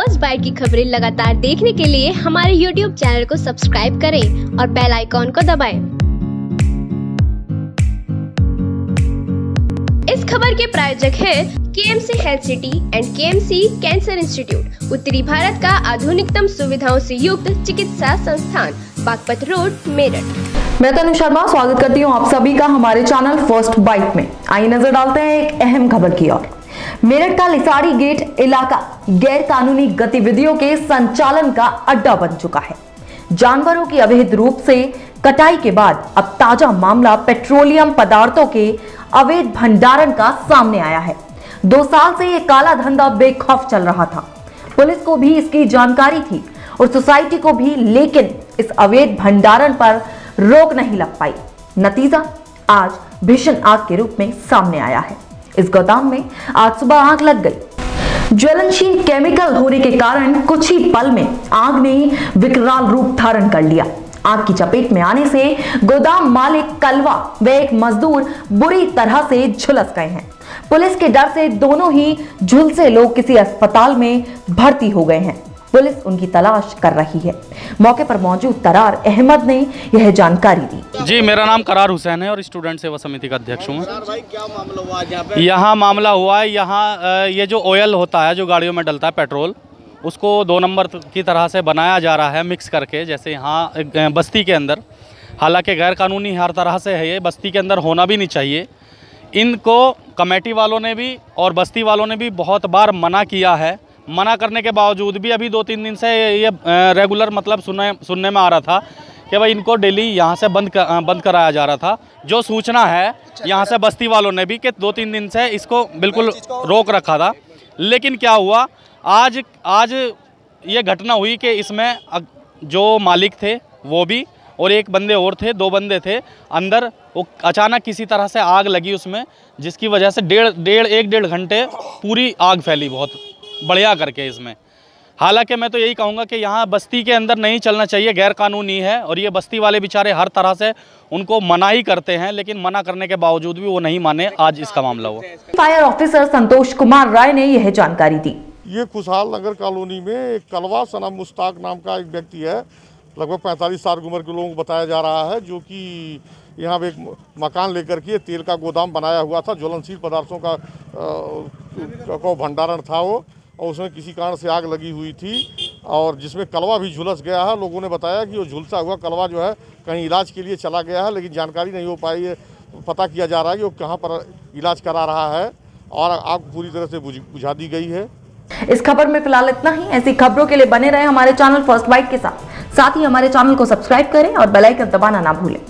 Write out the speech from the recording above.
First bite की खबरें लगातार देखने के लिए हमारे यूट्यूब चैनल को सब्सक्राइब करें और बेल आइकॉन को दबाएँ। इस खबर के प्रायोजक है KMC health city and KMC cancer institute, उत्तरी भारत का आधुनिकतम सुविधाओं से युक्त चिकित्सा संस्थान, बागपत रोड, मेरठ। मैं तनु शर्मा, स्वागत करती हूँ आप सभी का हमारे चैनल फ़र्स्ट बाइट में। आइए नज़र डालते हैं एक अहम खबर की ओर। मेरठ का लिसाड़ी गेट इलाका गैर कानूनी गतिविधियों के संचालन का अड्डा बन चुका है। जानवरों की अवैध रूप से कटाई के बाद अब ताज़ा मामला पेट्रोलियम पदार्थों के अवैध भंडारण का सामने आया है। दो साल से यह काला धंधा बेखौफ चल रहा था। पुलिस को भी इसकी जानकारी थी और सोसाइटी को भी, लेकिन इस अवैध भंडारण पर रोक नहीं लग पाई। नतीजा आज भीषण आग के रूप में सामने आया है। इस गोदाम में आज सुबह आग लग गई। ज्वलनशील केमिकल होने के कारण कुछ ही पल में आग ने विकराल रूप धारण कर लिया। आग की चपेट में आने से गोदाम मालिक कलवा व एक मजदूर बुरी तरह से झुलस गए हैं। पुलिस के डर से दोनों ही झुलसे लोग किसी अस्पताल में भर्ती हो गए हैं। पुलिस उनकी तलाश कर रही है। मौके पर मौजूद तरार अहमद ने यह जानकारी दी। जी मेरा नाम करार हुसैन है और स्टूडेंट सेवा समिति का अध्यक्ष हूँ सर भाई क्या मामला हुआ आज यहाँ मामला हुआ है यहाँ ये जो ऑयल होता है जो गाड़ियों में डलता है पेट्रोल उसको दो नंबर की तरह से बनाया जा रहा है मिक्स करके जैसे यहाँ बस्ती के अंदर। हालाँकि गैर कानूनी हर तरह से है ये बस्ती के अंदर होना भी नहीं चाहिए। इनको कमेटी वालों ने भी और बस्ती वालों ने भी बहुत बार मना किया है मना करने के बावजूद भी अभी दो तीन दिन से ये रेगुलर मतलब सुनने सुनने में आ रहा था कि भाई इनको डेली यहाँ से बंद कर, बंद कराया जा रहा था। जो सूचना है यहाँ से बस्ती वालों ने भी कि दो तीन दिन से इसको बिल्कुल रोक रखा था। लेकिन क्या हुआ आज आज ये घटना हुई कि इसमें जो मालिक थे वो भी और एक बंदे और थे दो बंदे थे अंदर वो अचानक किसी तरह से आग लगी उसमें जिसकी वजह से डेढ़ डेढ़ एक डेढ़ घंटे पूरी आग फैली बहुत। बढ़िया करके इसमें। हालाँकि मैं तो यही कहूँगा कि यहाँ बस्ती के अंदर नहीं चलना चाहिए गैर कानूनी है और ये बस्ती वाले बेचारे हर तरह से उनको मना ही करते हैं लेकिन मना करने के बावजूद भी वो नहीं माने आज इसका मामला हुआ। फायर ऑफिसर संतोष कुमार राय ने यह जानकारी दी। ये खुशहाल नगर कॉलोनी में एक कलवा सना मुश्ताक नाम का एक व्यक्ति है लगभग 45 साल की उम्र के लोगों को बताया जा रहा है जो कि यहाँ पे एक मकान लेकर के तेल का गोदाम बनाया हुआ था ज्वलनशील पदार्थों का को भंडारण था वो। और उसमें किसी कारण से आग लगी हुई थी और जिसमें कलवा भी झुलस गया है। लोगों ने बताया कि वो झुलसा हुआ कलवा जो है कहीं इलाज के लिए चला गया है, लेकिन जानकारी नहीं हो पाई है। पता किया जा रहा है कि वो कहाँ पर इलाज करा रहा है और आग पूरी तरह से बुझा दी गई है। इस खबर में फ़िलहाल इतना ही। ऐसी खबरों के लिए बने रहे हमारे चैनल फ़र्स्ट बाइट के साथ। साथ ही हमारे चैनल को सब्सक्राइब करें और बेल आइकन दबाना ना भूलें।